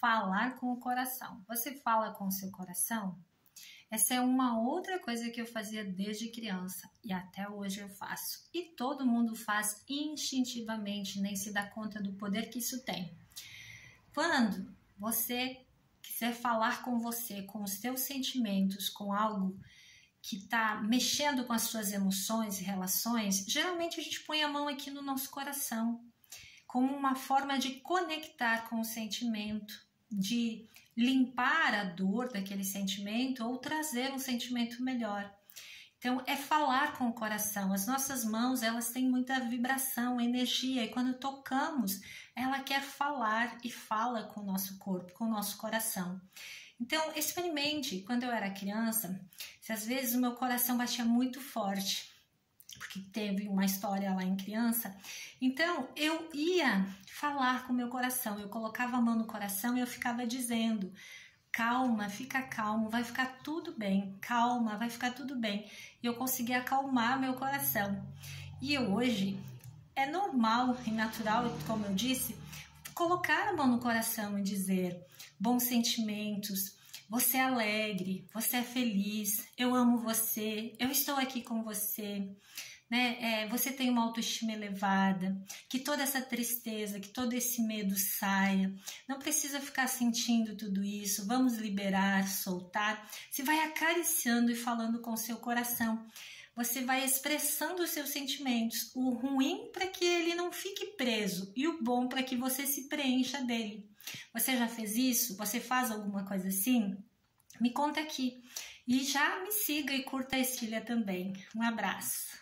falar com o coração. Você fala com o seu coração? Essa é uma outra coisa que eu fazia desde criança e até hoje eu faço. E todo mundo faz instintivamente, nem se dá conta do poder que isso tem. Quando você quiser falar com você, com os seus sentimentos, com algo que está mexendo com as suas emoções e relações, geralmente a gente põe a mão aqui no nosso coração, como uma forma de conectar com o sentimento, de limpar a dor daquele sentimento ou trazer um sentimento melhor. Então é falar com o coração. As nossas mãos, elas têm muita vibração, energia e quando tocamos, ela quer falar e fala com o nosso corpo, com o nosso coração. Então, experimente. Quando eu era criança, se às vezes o meu coração batia muito forte, porque teve uma história lá em criança, então eu ia falar com o meu coração. Eu colocava a mão no coração e eu ficava dizendo: calma, fica calmo, vai ficar tudo bem, calma, vai ficar tudo bem. E eu consegui acalmar meu coração. E hoje é normal e natural, como eu disse, colocar a mão no coração e dizer bons sentimentos, você é alegre, você é feliz, eu amo você, eu estou aqui com você. Né? É, você tem uma autoestima elevada, que toda essa tristeza, que todo esse medo saia. Não precisa ficar sentindo tudo isso. Vamos liberar, soltar. Se vai acariciando e falando com seu coração você vai expressando os seus sentimentos, o ruim para que ele não fique preso e o bom para que você se preencha dele. Você já fez isso? Você faz alguma coisa assim? Me conta aqui. E já me siga e curta a Estilha também. Um abraço.